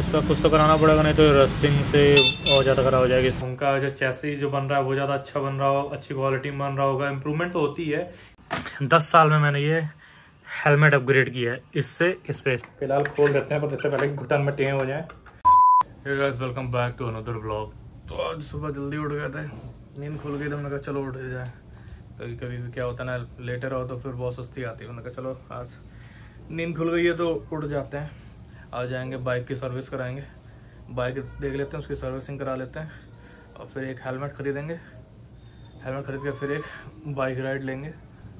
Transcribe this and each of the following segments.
इसका कुछ तो कराना पड़ेगा नहीं तो रस्टिंग से और ज़्यादा खराब हो जाएगी। उनका जो चैसी जो बन रहा है वो ज़्यादा अच्छा बन रहा हो अच्छी क्वालिटी में बन रहा होगा। इम्प्रूवमेंट तो होती है। दस साल में मैंने ये हेलमेट अपग्रेड किया है इससे इस पे। फ़िलहाल खोल देते हैं पर इससे पहले घुटन में टें हो जाए। Welcome back to another blog तो आज सुबह जल्दी उठ गए थे। नींद खुल गई तो मैंने कहा चलो उठ जाए। कभी कभी भी क्या होता है ना लेटर हो तो फिर बहुत सुस्ती आती है। मैंने कहा चलो आज नींद खुल गई है तो उठ जाते हैं। आ जाएँगे बाइक की सर्विस कराएँगे। बाइक देख लेते हैं, उसकी सर्विसिंग करा लेते हैं। और फिर एक हेलमेट खरीदेंगे। हेलमेट खरीद के फिर एक बाइक राइड लेंगे।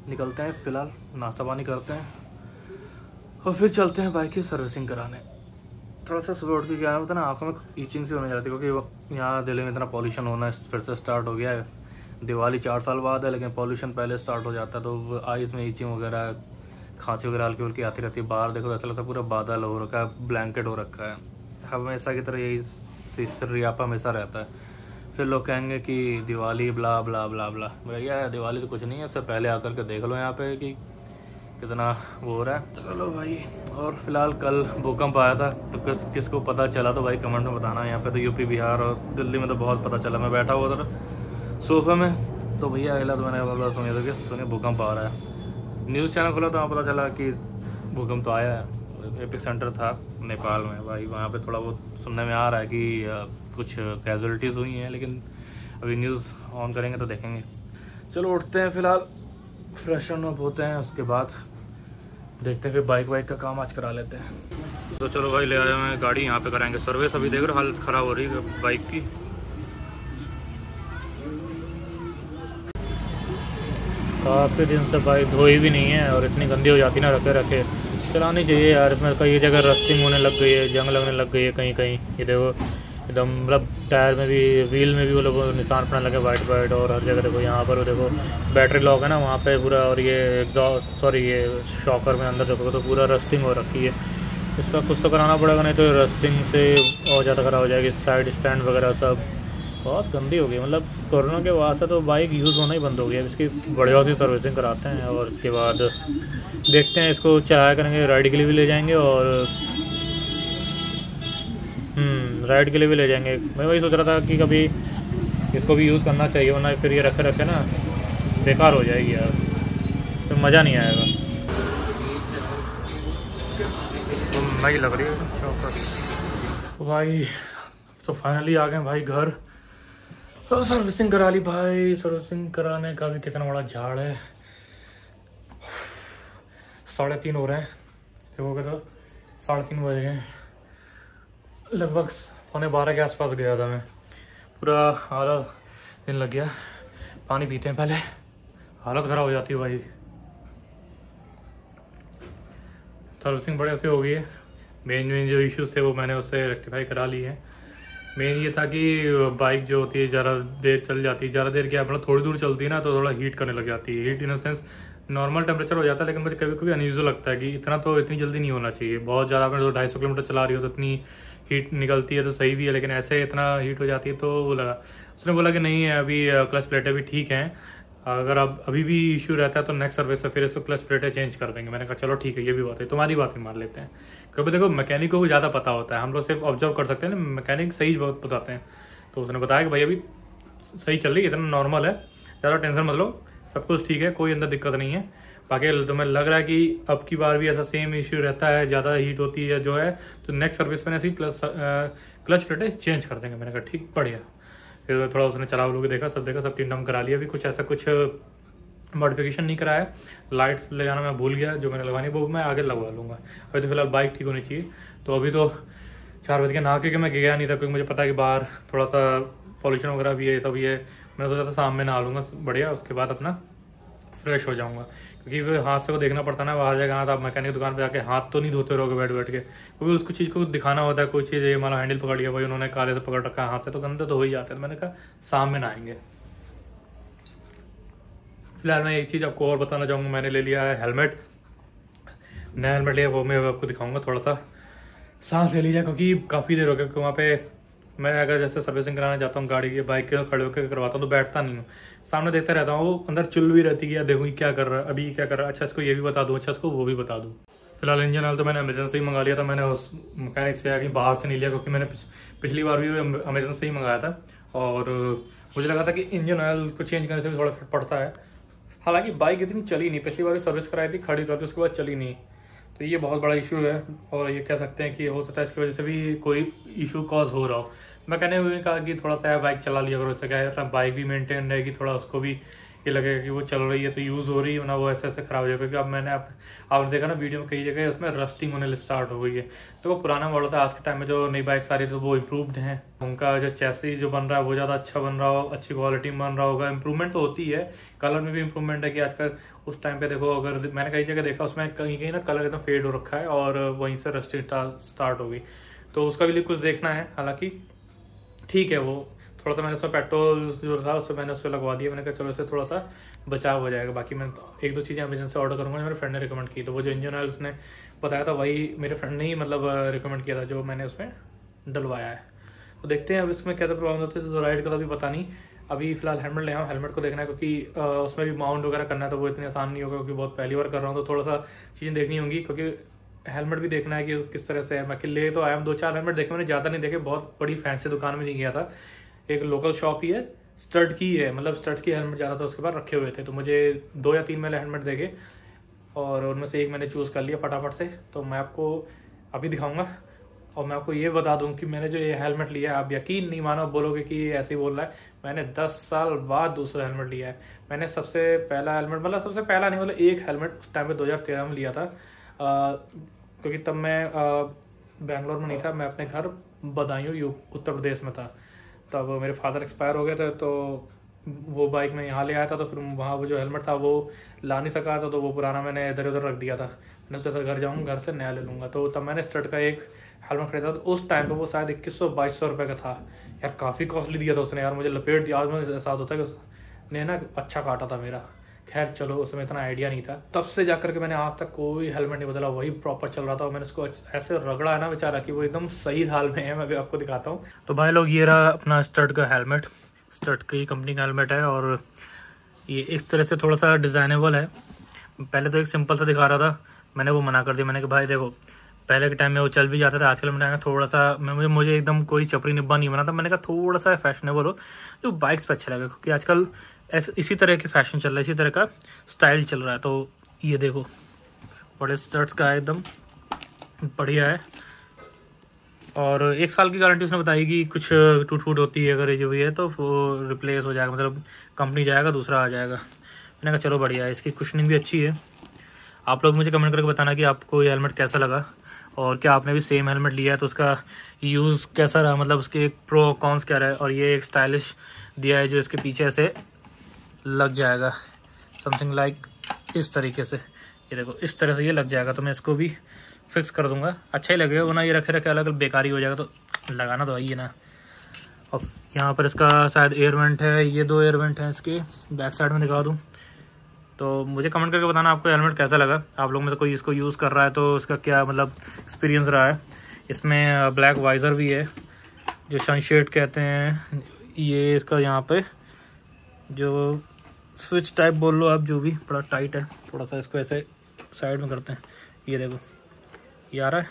निकलते हैं, फ़िलहाल नाश्ता पानी करते हैं। और फिर चलते हैं बाइक की सर्विसिंग कराने। थोड़ा सा सुबह उठ के क्या होता ना, आँखों में ईचिंग से होने जाती है, क्योंकि यहाँ दिल्ली में इतना पॉल्यूशन होना फिर से स्टार्ट हो गया है। दिवाली चार साल बाद है, लेकिन पॉल्यूशन पहले स्टार्ट हो जाता है तो आइस में ईचिंग वगैरह खांसी वगैरह हल्की हल्की आती रहती है। बाहर देखो तो ऐसा लगता है पूरा बादल हो रखा है ब्लैंकेट हो रखा है। हमेशा की तरह यही रियापा हमेशा रहता है। फिर लोग कहेंगे कि Diwali blah blah blah blah भैया दिवाली तो कुछ नहीं है उससे पहले आकर के देख लो यहाँ पे कि कितना वो हो रहा है। चलो भाई। और फ़िलहाल कल भूकंप आया था तो किस किसको पता चला तो भाई कमेंट में बताना। यहाँ पे तो यूपी बिहार और दिल्ली में तो बहुत पता चला। मैं बैठा हुआ उधर सोफे में तो भैया अगला तो मैंने सुनिए था कि सुनिए भूकंप आ रहा है। न्यूज़ चैनल खोला तो वहाँ पता चला कि भूकंप तो आया है। एपिक सेंटर था नेपाल में। भाई, वहाँ पे थोड़ा बहुत सुनने में आ रहा है कि कुछ कैजुअलिटीज़ हुई हैं, लेकिन अभी न्यूज़ ऑन करेंगे तो देखेंगे। चलो, उठते हैं फ़िलहाल। फ्रेश अप होते हैं, उसके बाद देखते हैं फिर बाइक वाइक का काम आज करा लेते हैं। तो चलो भाई, ले आए हैं गाड़ी। यहाँ पे कराएँगे सर्विस। अभी देख रहे हो, हालत ख़राब हो रही है बाइक की। काफ़ी दिन से बाइक धोई भी नहीं है और इतनी गंदी हो जाती ना रखे रखे। चलानी चाहिए यार इसमें कई जगह रस्टिंग होने लग गई है, जंग लगने लग गई है कहीं कहीं। ये देखो, एकदम मतलब टायर में भी व्हील में भी वो लोग निशान पड़ने लगे वाइट वाइट और हर जगह देखो, यहाँ पर देखो बैटरी लॉक है ना, वहाँ पे पूरा और ये एग्जॉस्ट सॉरी ये शॉकर में अंदर देखो तो पूरा रस्टिंग हो रखी है। इसका कुछ तो कराना पड़ेगा, नहीं तो रस्टिंग से और ज़्यादा ख़राब हो जाएगी साइड स्टैंड वगैरह सब। बहुत गंदी हो गई। मतलब कोरोना के बाद से तो बाइक यूज़ होना ही बंद हो गया। इसकी बढ़िया सी सर्विसिंग कराते हैं और उसके बाद देखते हैं इसको चलाया करेंगे राइड के लिए भी ले जाएँगे और राइड हम्म, के लिए भी ले जाएँगे। मैं वही सोच रहा था कि कभी इसको भी यूज़ करना चाहिए वरना फिर ये रखे रखे ना बेकार हो जाएगी यार। तो मज़ा नहीं आएगा। तो लग रही है। भाई तो फाइनली आ गए भाई घर। तो सर्विसिंग करा ली भाई सर्विसिंग कराने का भी कितना बड़ा झाड़ है। साढ़े तीन हो रहे हैं। देखोगे तो साढ़े तीन बज गए लगभग पौने बारह के आसपास गया था मैं। पूरा आधा दिन लग गया। पानी पीते हैं पहले। हालत ख़राब हो जाती है भाई। सर्विसिंग बड़े अच्छे हो गई है। मेन मेन जो इश्यूज़ थे वो मैंने उससे रेक्टिफाई करा लिए हैं। मेन ये था कि बाइक जो होती है, ज़्यादा देर चल जाती है। ज़्यादा देर क्या मतलब थोड़ी दूर चलती है ना तो थोड़ा हीट करने लग जाती है। Heat in sense normal temperature हो जाता है, लेकिन मुझे कभी कभी अनयूजल लगता है कि इतना तो इतनी जल्दी नहीं होना चाहिए। बहुत ज़्यादा अपने ढाई सौ किलोमीटर चला रही हो तो इतनी हीट निकलती है तो सही भी है, लेकिन ऐसे इतना हीट हो जाती है तो वो लगा। उसने बोला कि नहीं है, अभी क्लच प्लेटें भी ठीक हैं। अगर अब, अभी भी इशू रहता है तो नेक्स्ट सर्विस से फिर इसको क्लच प्लेटें चेंज कर देंगे। मैंने कहा, चलो ठीक है, ये भी बात है, तुम्हारी बात भी मान लेते हैं। क्योंकि देखो मैकेनिक को ज़्यादा पता होता है। हम लोग सिर्फ़ ऑब्ज़र्व कर सकते हैं ना मैकेनिक सही बहुत बताते हैं। तो उसने बताया कि भाई अभी सही चल रही है, इतना नॉर्मल है। ज़्यादा टेंशन मत लो, सब कुछ ठीक है, कोई अंदर दिक्कत नहीं है। बाकी तुम्हें लग रहा है कि अब की बार भी ऐसा सेम इश्यू रहता है, ज़्यादा हीट होती है जो है तो नेक्स्ट सर्विस में ऐसी क्लच क्लच प्लेटें चेंज कर देंगे। मैंने कहा, ठीक, बढ़िया। फिर थोड़ा उसने चला लोग देखा, सब देखा, सब टीम करा लिया। अभी कुछ ऐसा कुछ मॉडिफिकेशन नहीं कराया, लाइट्स ले जाना मैं भूल गया, जो मैंने लगवानी वो मैं आगे लगवा लूँगा। अभी तो फ़िलहाल बाइक ठीक होनी चाहिए तो अभी तो चार बज के नहा के मैं गया नहीं था, क्योंकि मुझे पता है कि बाहर थोड़ा सा पॉल्यूशन वगैरह भी है, ये सब ये मैंने सोचा था शाम में नहा लूँगा, बढ़िया, उसके बाद अपना फ्रेश हो जाऊँगा। क्योंकि हाथ से वो देखना पड़ता ना, बाहर जाकर था, मैकेनिक दुकान पर जाके हाथ तो नहीं धोते रहोगे बैठ बैठ के क्योंकि उसको चीज़ को दिखाना होता है, कोई चीज़, ये मानो हैंडल पकड़ लिया भाई उन्होंने काले से पकड़ रखा है हाथ से तो गंदे तो हो ही जाते हैं। तो मैंने कहा, शाम में नहाएँगे। फ़िलहाल मैं एक चीज़ आपको और बताना चाहूँगा, मैंने ले लिया है हेलमेट। नया हेलमेट लिया वो मैं आपको दिखाऊँगा थोड़ा सा सांस ले लीजिए, क्योंकि काफ़ी देर हो गया, क्योंकि वहाँ पे मैं अगर जैसे सर्विसिंग कराने जाता हूँ, गाड़ी की, बाइक के, खड़े होकर करवाता हूँ तो बैठता नहीं हूँ। सामने देखता रहता हूँ, अंदर चुल भी रहती है या देखूँ क्या कर रहा है, अभी क्या कर रहा है अच्छा इसको ये भी बता दूँ अच्छा इसको वो भी बता दूँ। फ़िलहाल इंजन ऑयल तो मैंने अमेजन से ही मंगा लिया था, मैंने उस मैकेनिक से कहीं बाहर से नहीं लिया, क्योंकि मैंने पिछली बार भी अमेजन से ही मंगाया था। और मुझे लगा था कि इंजन ऑयल को चेंज करने से भी थोड़ा फिट पड़ता है। हालाँकि बाइक इतनी चली नहीं, पिछली बार भी सर्विस कराई थी, खड़ी करती दी उसके बाद चली नहीं। तो ये बहुत बड़ा इशू है और ये कह सकते हैं कि हो सकता है इसकी वजह से भी कोई इशू कॉज हो रहा हो। मैकेनिक हुए कहा कि थोड़ा सा बाइक चला लिया करो, इससे क्या बाइक भी मेंटेन रहेगी, थोड़ा उसको भी ये लगेगा कि वो चल रही है तो यूज़ हो रही है, ना वो ऐसे ऐसे खराब हो जाएगा क्योंकि अब मैंने आप आपने देखा ना वीडियो में कई जगह उसमें रस्टिंग होने स्टार्ट हो गई है। तो वो पुराना मॉडल था, आज के टाइम में जो नई बाइक सारी तो वो इम्प्रूवड हैं। उनका जो चैसी जो बन रहा है, वो ज़्यादा अच्छा बन रहा हो, अच्छी क्वालिटी में बन रहा होगा। इंप्रूवमेंट तो होती है कलर में भी इंप्रूवमेंट है कि आजकल उस टाइम पे देखो, अगर मैंने कई जगह देखा, उसमें कहीं कहीं ना कलर एकदम फेड हो रखा है, और वहीं से रस्टिंग स्टार्ट हो गई। तो उसका भी कुछ देखना है, हालाँकि ठीक है वो। थोड़ा सा मैंने उसमें पेट्रोल जो था उससे मैंने उसको लगवा दिया। मैंने कहा, चलो, इससे थोड़ा सा बचाव हो जाएगा। बाकी मैं एक दो चीज़ें अमेजन से ऑर्डर करूँगा मेरे फ्रेंड ने रिकमेंड की। तो वो जो इंजन ऑयल उसने बताया था, वही मेरे फ्रेंड ने ही मतलब रिकमेंड किया था, जो मैंने उसमें डलवाया है। तो देखते हैं अब इसमें कैसे प्रॉब्लम होती है। तो राइड का तो अभी पता नहीं। अभी फ़िलहाल हेलमेट ले आऊँ हेलमेट को देखना है, क्योंकि उसमें भी माउंट वगैरह करना है तो वो इतनी आसान नहीं होगा, क्योंकि बहुत पहली बार कर रहा हूँ। तो थोड़ा सा चीज़ें देखनी होंगी, क्योंकि हेलमेट भी देखना है कि किस तरह से है। मैं ले तो आया हूँ, दो चार हेलमेट देखे, मैंने ज़्यादा नहीं देखे, बहुत बड़ी फैंसी दुकान में नहीं गया था। एक लोकल शॉप ही है। स्टड की है मतलब स्टड की हेलमेट ज़्यादा था उसके बाद रखे हुए थे। तो मुझे दो या तीन मैंने हेलमेट देखे और उनमें से एक मैंने चूज़ कर लिया फटाफट से। तो मैं आपको अभी दिखाऊँगा और मैं आपको ये बता दूँ कि मैंने जो ये हेलमेट लिया है आप यकीन नहीं मानो बोलोगे कि ये ऐसे ही बोल रहा है। मैंने 10 साल बाद दूसरा हेलमेट लिया है। मैंने सबसे पहला हेलमेट मतलब सबसे पहला नहीं मतलब एक हेलमेट उस टाइम पे 2013 में लिया था। आ, क्योंकि तब मैं बेंगलोर में नहीं था मैं अपने घर बदायूं उत्तर प्रदेश में था। तब मेरे फादर एक्सपायर हो गए थे तो वो बाइक मैं यहाँ ले आया था तो फिर वहाँ वो जो हेलमेट था वो ला नहीं सका था तो वो पुराना मैंने इधर उधर रख दिया था। मैंने सोचा घर जाऊँ घर से नया ले लूँगा। तो तब मैंने स्टड का एक हेलमेट खरीदा था तो उस टाइम पर वो शायद इक्कीस सौ बाईस सौ रुपये का था। यार काफ़ी कॉस्टली दिया था उसने, यार मुझे लपेट दिया, आज मेरे एहसास होता है कि उसने ना अच्छा काटा था मेरा। खैर, चलो उसमें इतना आइडिया नहीं था। तब से जाकर के मैंने आज तक कोई हेलमेट नहीं बदला, वही प्रॉपर चल रहा था और मैंने उसको ऐसे रगड़ा है ना बेचारा कि वो एकदम सही हाल में है, मैं भी आपको दिखाता हूँ। तो भाई लोग, ये रहा अपना स्टर्ट का हेलमेट स्टर्ट की कंपनी का हेलमेट है और ये इस तरह से थोड़ा सा डिज़ाइनेबल है। पहले तो एक सिंपल सा दिखा रहा था, मैंने वो मना कर दिया। मैंने कहा, भाई देखो, पहले के टाइम में वो चल भी जाता था, आजकल मैंने थोड़ा सा मैं मुझे मुझे एकदम कोई चपरी निब्बा नहीं बना था। मैंने कहा, थोड़ा सा फैशनेबल हो, जो बाइक्स पर अच्छा लगे, क्योंकि आजकल ऐसे, इसी तरह के फ़ैशन चल रहा है, इसी तरह का स्टाइल चल रहा है। तो ये देखो बड़े स्टर्ट्स का एकदम बढ़िया है। और एक साल की गारंटी उसने बताई कि कुछ टूट फूट होती है, अगर ये जो भी है तो वो रिप्लेस हो जाएगा। मतलब कंपनी जाएगा, दूसरा आ जाएगा। मैंने कहा, चलो बढ़िया है, इसकी कुशनिंग भी अच्छी है। आप लोग मुझे कमेंट करके बताना कि आपको ये हेलमेट कैसा लगा, और क्या आपने भी सेम हेलमेट लिया है तो उसका यूज़ कैसा रहा? मतलब उसके प्रो कॉन्स क्या रहा? है और ये एक स्टाइलिश दिया है, जो इसके पीछे ऐसे लग जाएगा। समथिंग लाइक like इस तरीके से। ये देखो, इस तरह से ये लग जाएगा तो मैं इसको भी फिक्स कर दूँगा। अच्छा ही लगेगा, वरना ये रखे रखे अलग अलग बेकारी हो जाएगा तो लगाना तो आइए ना। और यहाँ पर इसका शायद एयरवेंट है, ये दो एयरवेंट हैं इसके बैक साइड में दिखा दूँ। तो मुझे कमेंट करके बताना आपको हेलमेट कैसा लगा। आप लोग में से कोई इसको यूज़ कर रहा है तो इसका क्या मतलब एक्सपीरियंस रहा है। इसमें ब्लैक वाइज़र भी है, जो सनशेड कहते हैं। ये इसका यहाँ पे, जो स्विच टाइप बोल लो आप, जो भी, बड़ा टाइट है, थोड़ा सा इसको ऐसे साइड में करते हैं। ये देखो, ये आ रहा है।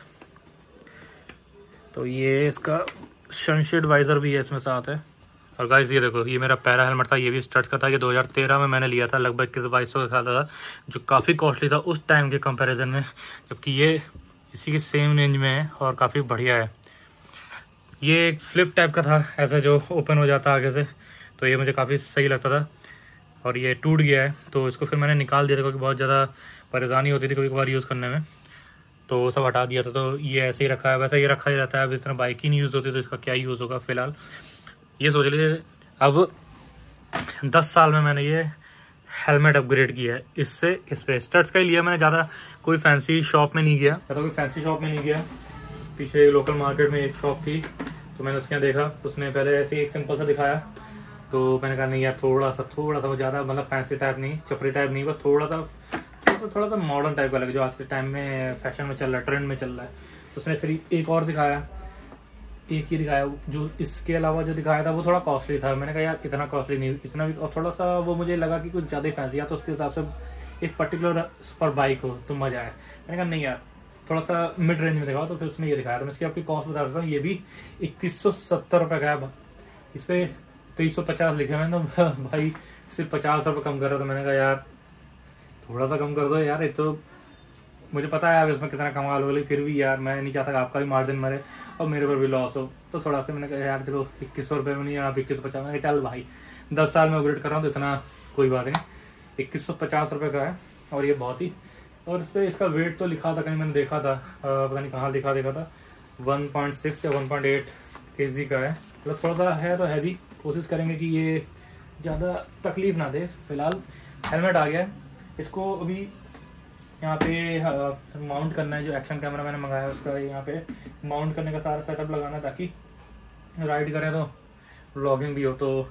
तो ये इसका सनशेड वाइज़र भी है, इसमें साथ है। और गाइस ये देखो, ये मेरा पैरा हेलमेट था, ये भी स्टर्ट का था, ये 2013 में मैंने लिया था, लगभग इक्कीस बाईस सौ का था जो काफ़ी कॉस्टली था उस टाइम के कंपैरिजन में, जबकि ये इसी के सेम रेंज में है और काफ़ी बढ़िया है। ये एक फ्लिप टाइप का था, ऐसा जो ओपन हो जाता आगे से तो ये मुझे काफ़ी सही लगता था। और ये टूट गया है तो इसको फिर मैंने निकाल दिया था, क्योंकि बहुत ज़्यादा परेशानी होती थी कभी कभार यूज़ करने में। तो सब हटा दिया था तो ये ऐसे ही रखा है, वैसे ये रखा ही रहता है, अब इतना बाइक ही नहीं यूज़ होती तो इसका क्या यूज़ होगा फ़िलहाल? ये सोच लीजिए, अब दस साल में मैंने ये हेलमेट अपग्रेड किया है। इससे इस पे स्टर्ट्स का ही लिया मैंने, ज़्यादा कोई फैंसी शॉप में नहीं गया। तो कोई फैंसी शॉप में नहीं गया। पीछे लोकल मार्केट में एक शॉप थी तो मैंने उसके यहाँ देखा, उसने पहले ऐसे एक सिंपल सा दिखाया। तो मैंने कहा, नहीं यार, थोड़ा सा थोड़ा सा वो ज़्यादा मतलब फैंसी टाइप नहीं, चपरी टाइप नहीं बस थोड़ा सा तो थोड़ा सा मॉडर्न टाइप का लगे, जो आज के टाइम में फ़ैशन में चल रहा है ट्रेंड में चल रहा है. तो उसने फिर एक और दिखाया, एक ही दिखाया, जो इसके अलावा जो दिखाया था, वो थोड़ा कॉस्टली था। मैंने कहा, यार, इतना कॉस्टली नहीं, इतना भी, और थोड़ा सा वो मुझे लगा कि कुछ ज़्यादा ही फैंसी या तो उसके हिसाब से एक पर्टिकुलर पर बाइक हो तो मज़ा आए मैंने कहा, नहीं यार, थोड़ा सा मिड रेंज में दिखाओ। तो फिर उसने ये दिखाया था मैं इसकी आपकी कॉस्ट बता देता हूँ, ये भी इक्कीस सौ सत्तर रुपये का है। इस पर तेईस सौ पचास लिखे हैं तो भाई, सिर्फ़ पचास रुपये कम कर रहा था मैंने कहा, यार, थोड़ा सा कम कर दो यार, ये तो मुझे पता है आप इसमें कितना कमा लो फिर भी यार, मैं नहीं चाहता आपका भी मार्जिन मरे और मेरे पर भी लॉस हो। तो थोड़ा फिर मैंने कहा, यार, देखो, इक्कीस सौ रुपये में नहीं, आप इक्कीस सौ पचास मैंने चल भाई, दस साल में अपग्रेड कर रहा हूँ तो इतना कोई बात नहीं। इक्कीस सौ पचास रुपये का है और ये बहुत ही और इस पर इसका वेट तो लिखा था, कहीं मैंने देखा था पता नहीं कहाँ लिखा, देखा था, वन पॉइंट सिक्स या one point eight K G का है। मतलब थोड़ा सा है तो हैवी कोशिश करेंगे कि ये ज़्यादा तकलीफ़ ना दे। फ़िलहाल हेलमेट आ गया है। इसको अभी यहाँ पे माउंट करना है जो एक्शन कैमरा मैंने मंगाया है, उसका यहाँ पे माउंट करने का सारा सेटअप लगाना है ताकि राइड करें तो व्लॉगिंग भी हो। तो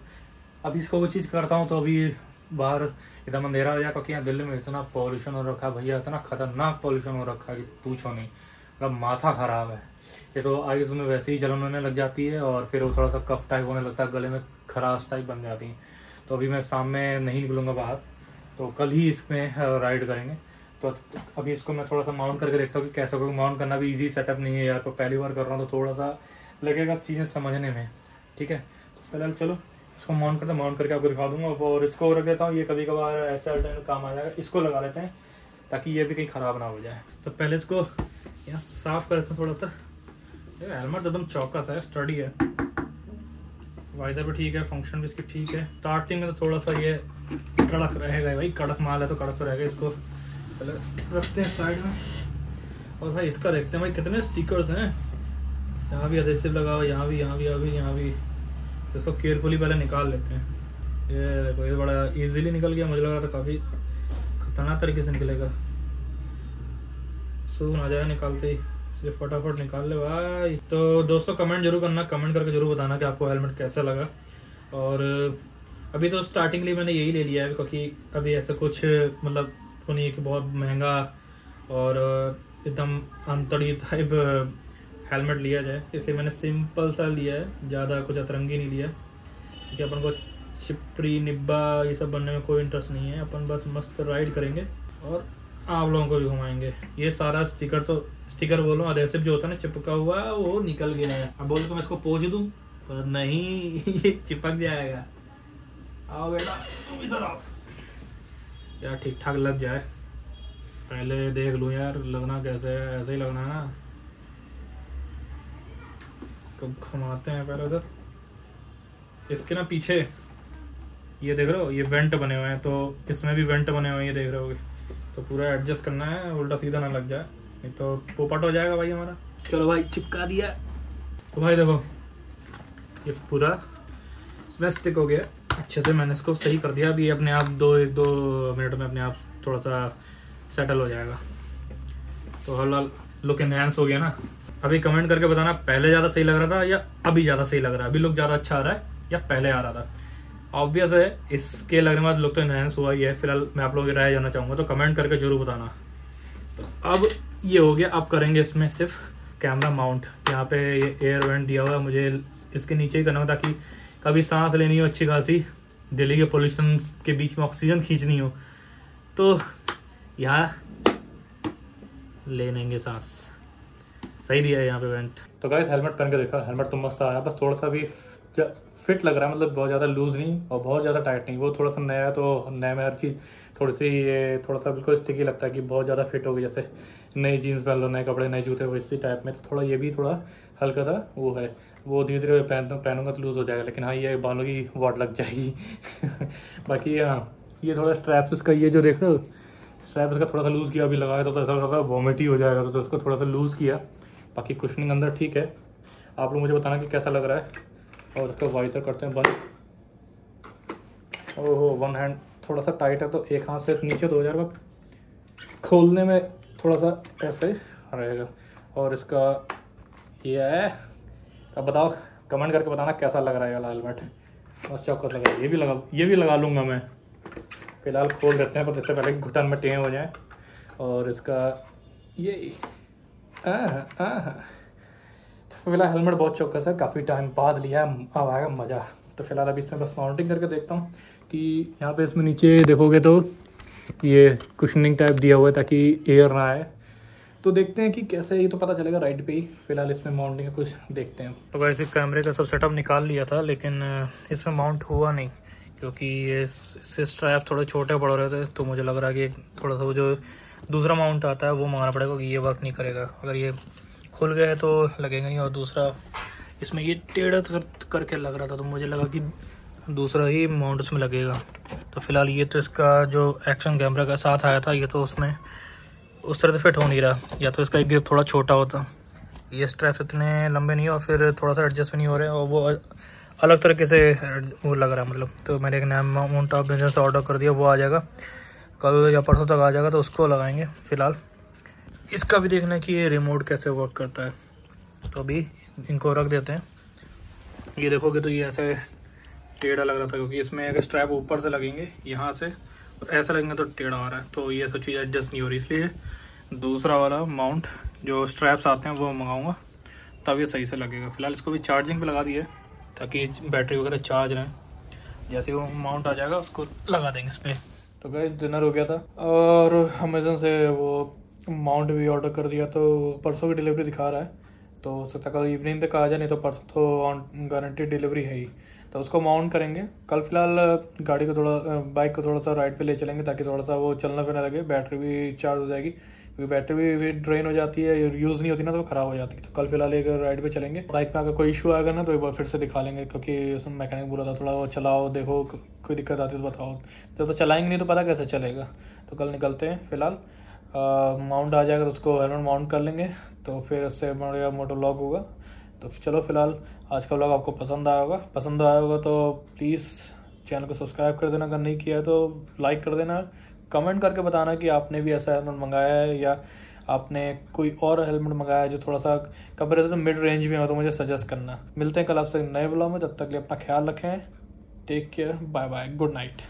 अभी इसको वो चीज़ करता हूँ तो अभी बाहर एकदम अंधेरा हो जाए, क्योंकि यहाँ दिल्ली में इतना पॉल्यूशन हो रखा है भैया, इतना खतरनाक पॉल्यूशन हो रखा है कि पूछो नहीं। मतलब माथा ख़राब है। ये तो आइज़ में वैसे ही जलन होने लग जाती है और फिर वो थोड़ा सा कफ टाइप होने लगता है, गले में खराश टाइप बन जाती है। तो अभी मैं शाम में नहीं निकलूँगा बाहर तो कल ही इसमें राइड करेंगे। तो अभी इसको मैं थोड़ा सा माउंट करके देखता हूँ कि कैसे कोई माउंट करना भी इजी सेटअप नहीं है यार तो पहली बार कर रहा हूँ तो थोड़ा सा लगेगा चीज़ें समझने में, ठीक है? तो फ़िलहाल चलो, इसको माउंट करते माउंट करके आपको दिखा दूँगा। और इसको रख देता हूँ, ये कभी कभार ऐसा काम आ जाएगा, इसको लगा लेते हैं, ताकि ये भी कहीं ख़राब ना हो जाए। तो पहले इसको यहाँ साफ़ कर लेते हैं थोड़ा सा। हेलमेट एकदम चौकस है स्टडी है। वाइजर भी ठीक है फ़ंक्शन भी इसकी ठीक है। स्टार्टिंग में तो थोड़ा सा ये कड़क रहेगा भाई, कड़क माल है तो कड़क तो रहेगा इसको। पहले रखते हैं साइड में। और भाई इसका देखते हैं भाई, कितने स्टिकर्स हैं। यहाँ भी अधेसिव लगा हुआ यहाँ भी यहाँ भी यहाँ भी यहाँ भी। इसको केयरफुली पहले निकाल लेते हैं। ये देखो, ये बड़ा इजीली निकल गया, मुझे लग रहा था काफ़ी खतरनाक तरीके से निकलेगा। सूख ना जाए निकालते ही। सिर्फ़ फटाफट निकाल ले भाई। तो दोस्तों कमेंट ज़रूर करना। कमेंट करके ज़रूर बताना कि आपको हेलमेट कैसा लगा। और, अभी तो स्टार्टिंगली मैंने यही ले लिया है, क्योंकि अभी ऐसा कुछ मतलब तो नहीं है कि बहुत महँगा और, एकदम अंतड़ी टाइप हेलमेट लिया जाए। इसलिए मैंने सिंपल सा लिया है, ज़्यादा कुछ अतरंगी नहीं लिया। क्योंकि अपन को छिपरी, निब्बा, ये सब बनने में कोई इंटरेस्ट नहीं है। अपन बस मस्त राइड करेंगे और आप लोगों को भी घुमाएँगे। ये सारा स्टिकर तो स्टिकर बोलो अधेसिव जो होता है ना, चिपका हुआ, वो निकल गया है। अब बोलो तो मैं इसको पोज दूँ? पर नहीं, ये चिपक जाएगा। आओ बेटा, तुम इधर आओ। यार ठीक ठाक लग जाए। पहले देख लूँ यार, लगना कैसे है? ऐसे ही लगना है ना। तो घुमाते हैं पहले उधर? इसके ना पीछे, ये देख रहे हो, ये वेंट बने हुए हैं तो इसमें भी वेंट बने हुए हैं, ये देख रहे हो तो पूरा एडजस्ट करना है, उल्टा सीधा ना लग जाए। नहीं तो पोपट हो जाएगा भाई हमारा। चलो भाई चिपका दिया। तो भाई देखो ये पूरा इसमें स्टिक हो गया। अच्छे से मैंने इसको सही कर दिया। अभी अपने आप दो एक दो मिनट में अपने आप थोड़ा सा सेटल हो जाएगा। तो हल लुक एनहेंस हो गया ना। अभी कमेंट करके बताना पहले ज़्यादा सही लग रहा था या अभी ज़्यादा सही लग रहा है? अभी लुक ज़्यादा अच्छा आ रहा है या पहले आ रहा था? ऑब्वियस है इसके लगने के बाद लुक तो इनहेंस हुआ ही है। फ़िलहाल मैं आप लोगों की राय जाना चाहूँगा तो कमेंट करके ज़रूर बताना। तो अब ये हो गया अब करेंगे इसमें सिर्फ़ कैमरा माउंट यहाँ पे ये एयर वेंट दिया हुआ है, मुझे इसके नीचे ही करना हो ताकि कभी सांस लेनी हो अच्छी खासी, दिल्ली के पोल्यूशन के बीच में ऑक्सीजन खींचनी हो। तो यहाँ ले लेंगे सांस। सही दिया है यहाँ पे वेंट तो गाइस हेलमेट पहन के देखा हेलमेट तो मस्त आया, बस थोड़ा सा भी फिट लग रहा है मतलब बहुत ज़्यादा लूज नहीं और बहुत ज़्यादा टाइट नहीं, वो थोड़ा सा नया है तो नया में हर चीज़ थोड़ी सी ये थोड़ा सा बिल्कुल स्टिकी लगता है कि बहुत ज़्यादा फिट होगी जैसे नई जीन्स पहन लो नए कपड़े नए जूते वो इसी टाइप में। तो थोड़ा ये भी थोड़ा हल्का सा वो है। वो धीरे धीरे पहन पहनूँगा तो लूज़ हो जाएगा लेकिन हाँ ये बालों की वाट लग जाएगी। बाकी हाँ ये थोड़ा स्ट्रैप उसका ये जो देख रहे हो स्ट्रैप उसका थोड़ा सा लूज़ किया अभी लगाया तो थोड़ा सा वॉमिट ही हो जाएगा तो, तो उसको थोड़ा सा लूज़ किया। बाकी कुशनिंग अंदर ठीक है। आप लोग मुझे बताना कि कैसा लग रहा है। और उसका वाइजर करते हैं बंद। ओहो वन हैंड थोड़ा सा टाइट है तो एक हाथ से नीचे दो हज़ार खोलने में थोड़ा सा ऐसे रहेगा। और इसका ये है, अब बताओ कमेंट करके बताना कैसा लग रहा है वाला हेलमेट बस चौकस लग रहा है ये भी लगा, ये भी लगा लूँगा मैं। फ़िलहाल खोल देते हैं, पर इससे पहले घुटन में टें हो जाए। और इसका ये तो फ़िलहाल हेलमेट बहुत चौकस है, काफ़ी टाइम बाद लिया अब आएगा मज़ा। तो फ़िलहाल अभी इसमें बस माउंटिंग करके देखता हूँ। कि यहाँ पे इसमें नीचे देखोगे तो ये कुशनिंग टाइप दिया हुआ है ताकि एयर ना आए। तो देखते हैं कि कैसे, ये तो पता चलेगा राइट पे ही। फ़िलहाल इसमें माउंटिंग का कुछ देखते हैं। तो वैसे कैमरे का सब सेटअप निकाल लिया था, लेकिन इसमें माउंट हुआ नहीं, क्योंकि ये इससे स्ट्रैप थोड़े छोटे पड़ रहे थे तो मुझे लग रहा है कि थोड़ा सा वो जो दूसरा माउंट आता है, वो मंगाना पड़ेगा, क्योंकि ये वर्क नहीं करेगा। अगर ये खुल गया तो लगेगा ही, और दूसरा, इसमें ये टेढ़ा करके लग रहा था तो मुझे लगा कि दूसरा ही माउंट उसमें लगेगा। तो फ़िलहाल ये तो इसका जो एक्शन कैमरा का साथ आया था, ये तो उसमें उस तरह से फिट हो नहीं रहा। या तो इसका एक ग्रिप थोड़ा छोटा होता। ये स्ट्रैप्स इतने लंबे नहीं और फिर थोड़ा सा एडजस्ट नहीं हो रहे और वो अलग तरीके से वो लग रहा है मतलब। तो मैंने एक नया माउंट ऑफ़ बिज़नेस ऑर्डर कर दिया, वो आ जाएगा। कल या परसों तक आ जाएगा तो उसको लगाएँगे फ़िलहाल। इसका भी देखना है कि ये रिमोट कैसे वर्क करता है। तो अभी इनको रख देते हैं। ये देखोगे तो ये ऐसे टेढ़ा लग रहा था क्योंकि इसमें अगर स्ट्रैप ऊपर से लगेंगे, यहाँ से, और ऐसा लगेंगे तो टेढ़ा आ रहा है। तो ये सब चीज़ एडजस्ट नहीं हो रही, इसलिए दूसरा वाला माउंट जो स्ट्रैप्स आते हैं, वो मंगाऊँगा। तब ये सही से लगेगा। फ़िलहाल इसको भी चार्जिंग पे लगा दिए, ताकि बैटरी वगैरह चार्ज रहें। जैसे वो माउंट आ जाएगा, उसको लगा देंगे इस पर तो गैस डिनर हो गया था, और अमेज़न से वो माउंट भी ऑर्डर कर दिया तो परसों की डिलीवरी दिखा रहा है। तो हो सकता कल इवनिंग तक आ जाए, नहीं तो परसों तो गारंटी डिलीवरी है ही। तो उसको माउंट करेंगे। कल फ़िलहाल गाड़ी को थोड़ा बाइक को थोड़ा सा राइड पे ले चलेंगे ताकि थोड़ा सा वो चलना फिरने लगे। बैटरी भी चार्ज हो जाएगी। क्योंकि बैटरी भी, भी ड्रेन हो जाती है यूज़ नहीं होती ना तो ख़राब हो जाती है। तो कल फ़िलहाल एक राइड पे चलेंगे। बाइक में अगर कोई इशू आएगा ना तो एक बार फिर से दिखा लेंगे क्योंकि उसमें मैकेनिक बोला था थोड़ा वो चलाओ देखो कोई दिक्कत आती है तो बताओ। जब तो चलाएँगे नहीं तो पता कैसे चलेगा। तो कल निकलते हैं फ़िलहाल। माउंट आ जाएगा तो उसको हेलमेट माउंट कर लेंगे। तो फिर उससे बढ़िया मोटो लॉक होगा। तो चलो फ़िलहाल, आज का ब्लॉग आपको पसंद आया होगा। पसंद आया होगा तो प्लीज़ चैनल को सब्सक्राइब कर देना। अगर नहीं किया है तो लाइक कर देना। कमेंट करके बताना कि आपने भी ऐसा हेलमेट मंगाया है या आपने कोई और हेलमेट मंगाया है जो थोड़ा सा कम तो मिड रेंज में हो तो मुझे सजेस्ट करना। मिलते हैं कल आपसे नए ब्लॉग में। तब तक लिए अपना ख्याल रखें। Take care bye bye good night